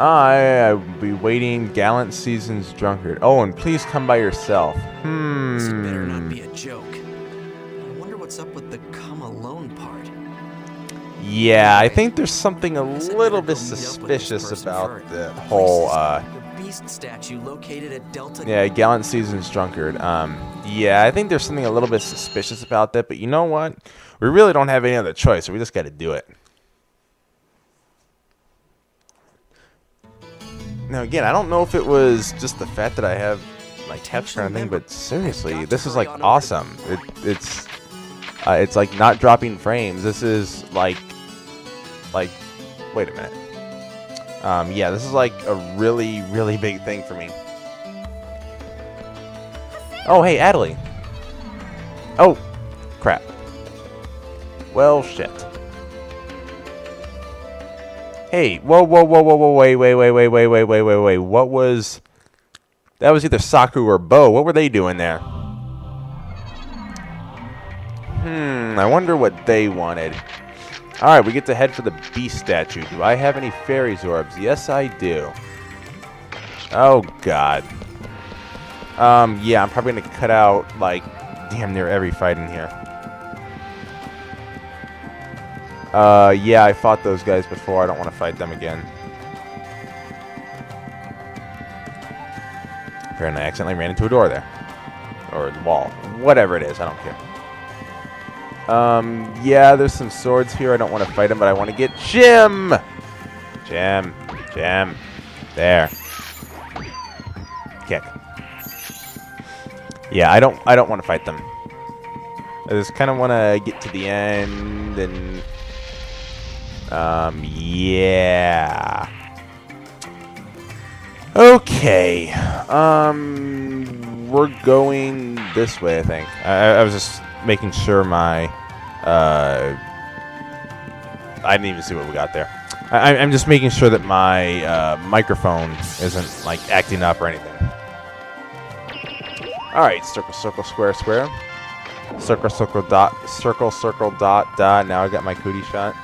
I will be waiting, gallant season's drunkard. Oh, and please come by yourself. Hmm. This better not be a joke. I wonder what's up with the come alone part. Yeah, I think there's something a little bit go meet up with this suspicious about the whole, uh, the beast statue located at Delta. yeah, gallant season's drunkard. Um, yeah, I think there's something a little bit suspicious about that, but you know what? We really don't have any other choice, so we just got to do it. Now, again, I don't know if it was just the fact that I have my text kind of thing, but seriously, this is like awesome. It, it's uh, it's like not dropping frames. This is like like wait a minute. Um, yeah, this is like a really really big thing for me. Oh, hey, Adelie. Oh, crap. Well, shit. Hey, whoa, whoa, whoa, whoa, whoa, wait, wait, wait, wait, wait, wait, wait, wait, wait. What was... That was either Saku or Bo. What were they doing there? Hmm, I wonder what they wanted. Alright, we get to head for the beast statue. Do I have any fairy's orbs? Yes, I do. Oh, God. Um, yeah, I'm probably going to cut out, like, damn near every fight in here. Uh, yeah, I fought those guys before. I don't want to fight them again. Apparently, I accidentally ran into a door there. Or the wall. Whatever it is, I don't care. Um, yeah, there's some swords here. I don't want to fight them, but I want to get Jim! Jim. Jim. There. Kick. Yeah, I don't I don't want to fight them. I just kind of want to get to the end and um yeah. Okay. Um we're going this way, I think. I, I was just making sure my uh I didn't even see what we got there. I, I'm just making sure that my uh, microphone isn't like acting up or anything. All right, circle, circle, square, square. Circle, circle, dot, circle, circle, dot, dot. Now I got my cootie shot.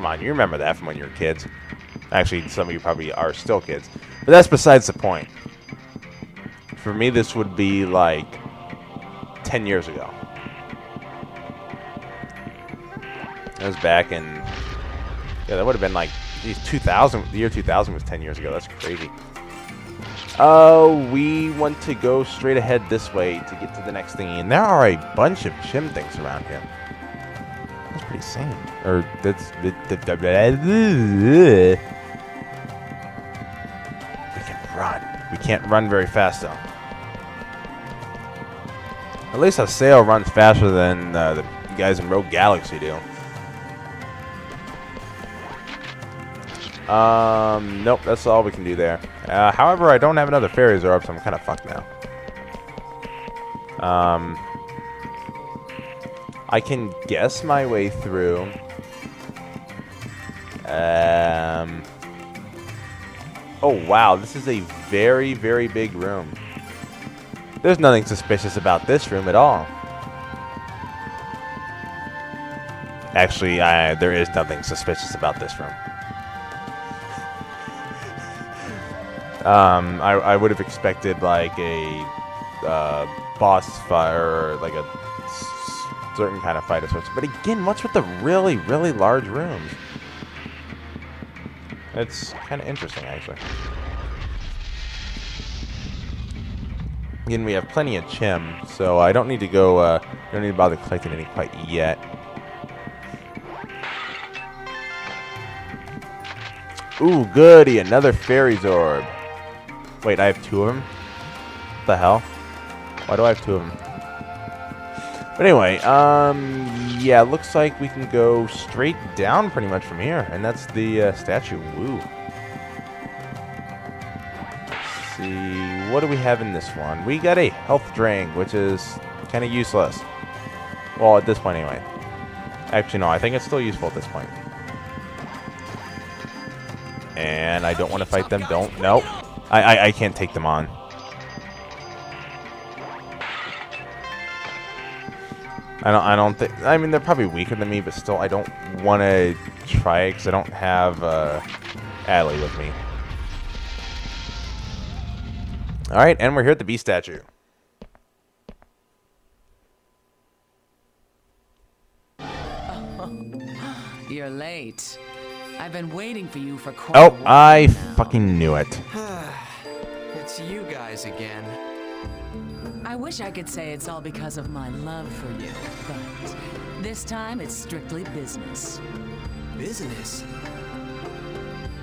Come on, you remember that from when you were kids. Actually, some of you probably are still kids. But that's besides the point. For me, this would be like 10 years ago. That was back in. Yeah, that would have been like. Geez, 2000. The year 2000 was 10 years ago. That's crazy. Oh, we want to go straight ahead this way to get to the next thingy. And there are a bunch of chim things around here. Insane. Or that's. We can run. We can't run very fast though. At least Haseo runs faster than uh, the guys in Rogue Galaxy do. Um, nope, that's all we can do there. Uh, however, I don't have another fairy's orb, so I'm kind of fucked now. Um, I can guess my way through. Um, oh wow, this is a very, very big room. There's nothing suspicious about this room at all. Actually, I, there is nothing suspicious about this room. Um, I, I would have expected like a uh, boss fight or like a certain kind of fight of sorts. But again, what's with the really, really large rooms? It's kind of interesting, actually. Again, we have plenty of chim, so I don't need to go. Uh, don't need to bother collecting any quite yet. Ooh, goody! Another fairy's orb. Wait, I have two of them? What the hell? Why do I have two of them? But anyway, um, yeah, looks like we can go straight down pretty much from here, and that's the uh, statue. Woo. Let's see, what do we have in this one? We got a health drink, which is kind of useless. Well, at this point anyway. Actually, no, I think it's still useful at this point. And I don't want to fight them. Don't. Nope. I, I, I can't take them on. I don't. I don't think. I mean, they're probably weaker than me, but still, I don't want to try it because I don't have uh, Adley with me. All right, and we're here at the Beast statue. You're late. I've been waiting for you for quite Oh, I now. fucking knew it. it's you guys again. I wish I could say it's all because of my love for you, but this time it's strictly business. Business?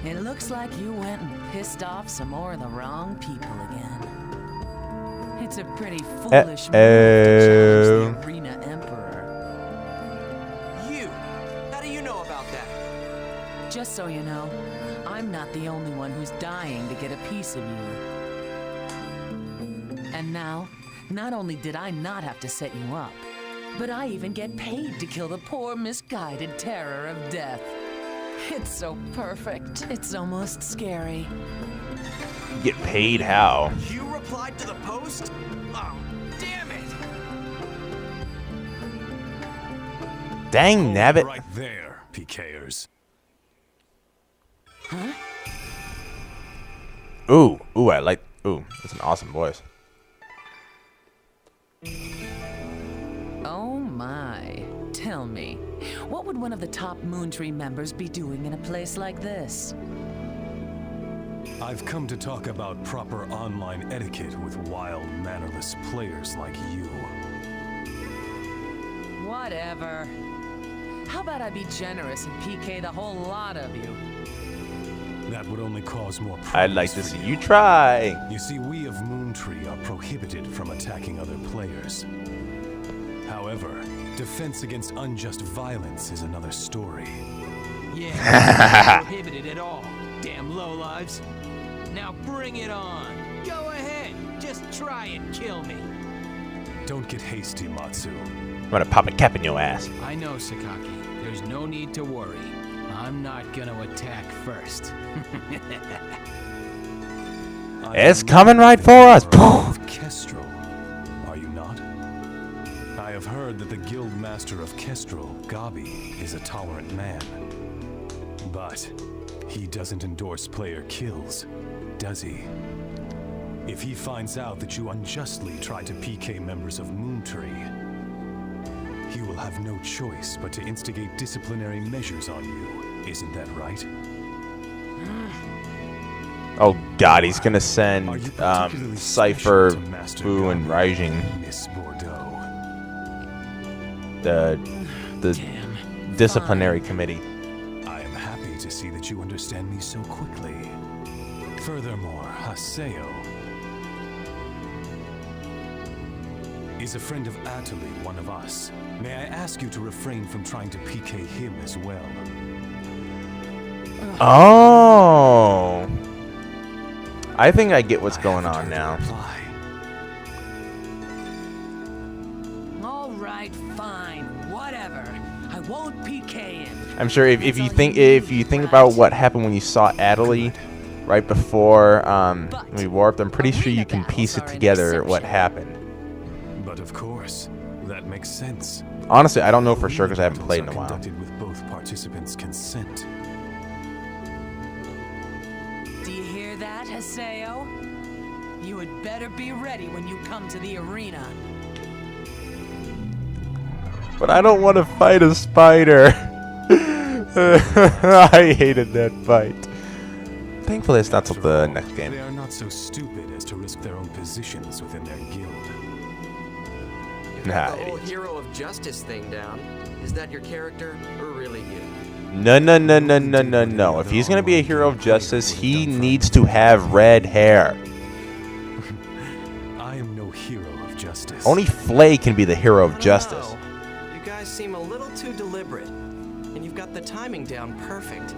It looks like you went and pissed off some more of the wrong people again. It's a pretty foolish move to challenge the Arena Emperor. You! How do you know about that? Just so you know, I'm not the only one who's dying to get a piece of you. And now, not only did I not have to set you up, but I even get paid to kill the poor misguided terror of death. It's so perfect, it's almost scary. Get paid how? You replied to the post? Oh, damn it! Dang nabbit. Right there, PKers. Ooh, ooh, I like. Ooh, that's an awesome voice. Oh my. Tell me, what would one of the top Moontree members be doing in a place like this? I've come to talk about proper online etiquette with wild, mannerless players like you. Whatever. How about I be generous and PK the whole lot of you? That would only cause more I'd like to see you. you try. You see, we of Moontree are prohibited from attacking other players. However, defense against unjust violence is another story. Yeah, prohibited at all. Damn lowlives. Now bring it on. Go ahead. Just try and kill me. Don't get hasty, Matsu. I'm gonna pop a cap in your ass. I know, Sakaki. There's no need to worry. I'm not gonna attack first. It's coming right for us. Of Kestrel. Are you not? I have heard that the guild master of Kestrel, Gabi, is a tolerant man. But he doesn't endorse player kills, does he? If he finds out that you unjustly tried to PK members of Moontree, he will have no choice but to instigate disciplinary measures on you. Isn't that right? Oh god, he's gonna send um, Cypher, special to Boo, and Gabi, Raijin Miss Bordeaux. the the Damn. disciplinary committee. I am happy to see that you understand me so quickly. Furthermore, Haseo is a friend of Atoli, one of us. May I ask you to refrain from trying to PK him as well? Oh, I think I get what's I going on now. All right, fine, whatever. I won't PK him. I'm sure if, if you think if you think about what happened when you saw Adley right before um, we warped, I'm pretty sure you can piece it together what happened. But of course, that makes sense. Honestly, I don't know for sure because I haven't played in a while. With both participants' consent. That, Haseo? You had better be ready when you come to the arena. But I don't want to fight a spider. I hated that fight. Thankfully, it's not till the next game. They are not so stupid as to risk their own positions within their guild. Nah, got the whole idiots. hero of justice thing down. Is that your character, or really you? No, no, no, no, no, no, no. If he's gonna be a hero of justice, he needs to have red hair. I am no hero of justice. Only Flay can be the hero of justice. know. You guys seem a little too deliberate, and you've got the timing down perfect.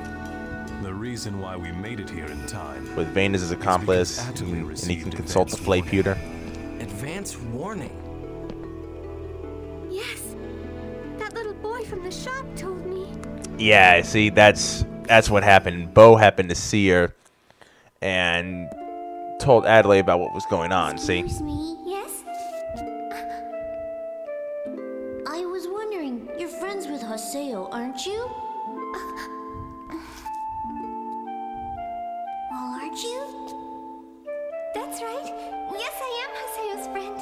the reason why we made it here in time. With Vayne as his accomplice, and, he received can consult the Flay warning. pewter. Advance warning. Yes. That little boy from the shop told me. Yeah, see, that's that's what happened. Bo happened to see her and told Adelaide about what was going on. See, me, yes? I was wondering, you're friends with Haseo, aren't you? Well, aren't you? That's right. Yes, I am Haseo's friend.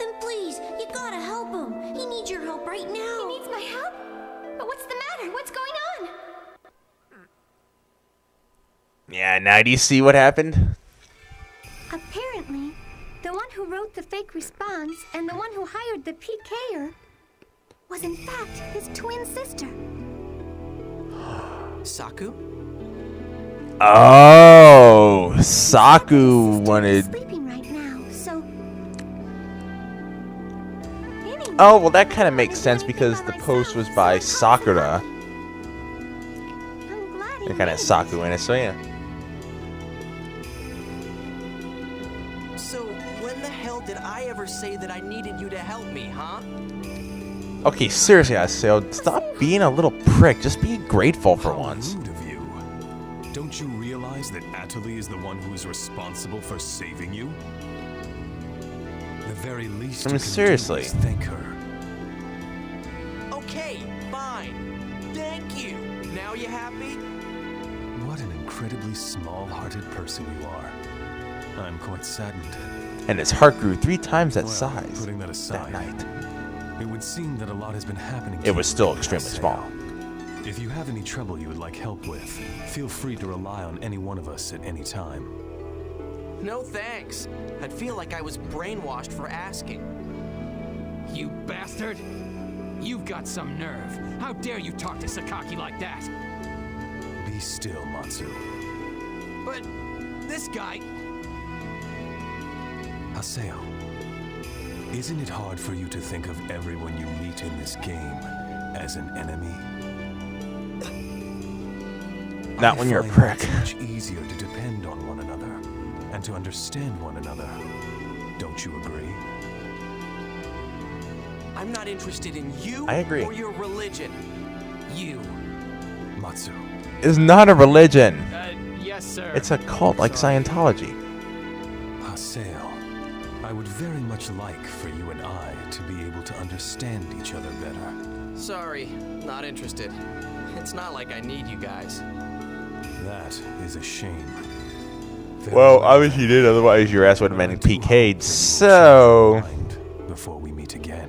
Then please, you gotta help him. He needs your help right now. He needs my help? But what's the matter? What's going on? Yeah, now do you see what happened? Apparently, the one who wrote the fake response and the one who hired the PKer was in fact his twin sister. Saku? Oh, Saku Sister is wanted. Oh, well, that kind of makes sense because the post was by Sakura. I'm glad he They kind of Saku in it, so yeah. So, when the hell did I ever say that I needed you to help me, huh? Okay, seriously, Aseo, stop being a little prick. Just be grateful for How once. rude of you. Don't you realize that Atoli is the one who is responsible for saving you? The very least I mean, seriously. thank her. Okay, fine. Thank you. Now you happy? What an incredibly small-hearted person you are. I'm quite saddened. And his heart grew three times that Well, size putting that that night. it would seem that a lot has been happening. It to was you still extremely small. If you have any trouble you would like help with, feel free to rely on any one of us at any time. No thanks. I'd feel like I was brainwashed for asking. You bastard! You've got some nerve. How dare you talk to Sakaki like that? Be still, Matsu. But this guy. Haseo, isn't it hard for you to think of everyone you meet in this game as an enemy? Not I when you're a prick. It's much easier to and to understand one another. Don't you agree? I'm not interested in you I agree. or your religion. You. Matsu, It's not a religion. Uh, yes, sir. It's a cult like Sorry. Scientology. Haseo, I would very much like for you and I to be able to understand each other better. Sorry, not interested. It's not like I need you guys. That is a shame. Very Well, obviously you did, otherwise your ass would have I'd been to hope PK'd, that you will change so... Before we meet again.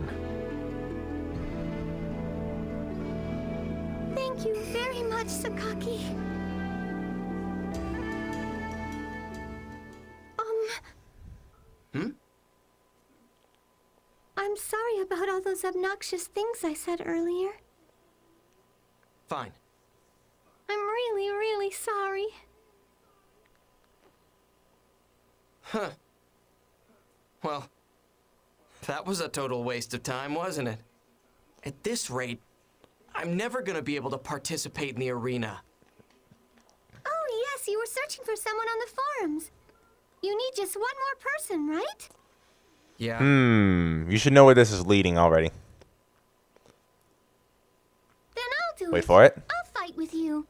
Thank you very much, Sakaki. Um. Hmm? I'm sorry about all those obnoxious things I said earlier. Fine. I'm really, really sorry. Huh. Well, that was a total waste of time, wasn't it? At this rate, I'm never gonna be able to participate in the arena. Oh, yes, you were searching for someone on the forums. You need just one more person, right? Yeah. Hmm, you should know where this is leading already. Then I'll do Wait it. for it. I'll fight with you.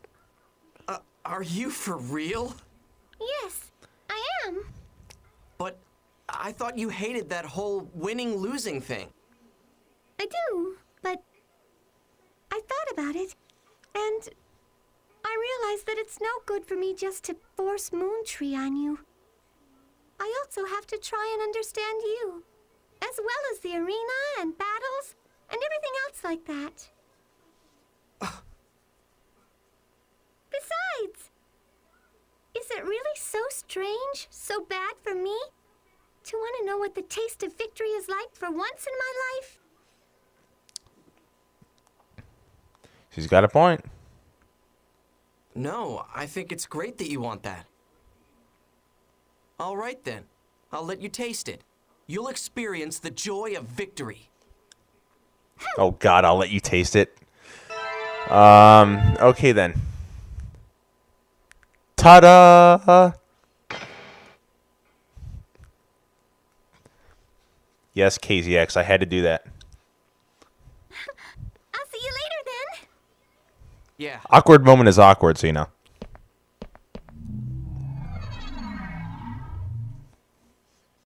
Uh, are you for real? But I thought you hated that whole winning losing thing. I do, but I thought about it, and I realized that it's no good for me just to force Moontree on you. I also have to try and understand you, as well as the arena and battles and everything else like that. Besides, is it really so strange, so bad for me, to want to know what the taste of victory is like for once in my life? She's got a point. No, I think it's great that you want that. All right then. I'll let you taste it. You'll experience the joy of victory. Oh god, I'll let you taste it. Um, okay then. Ta-da! Yes, KZX, I had to do that. I'll see you later then. Yeah. Awkward moment is awkward, so you know.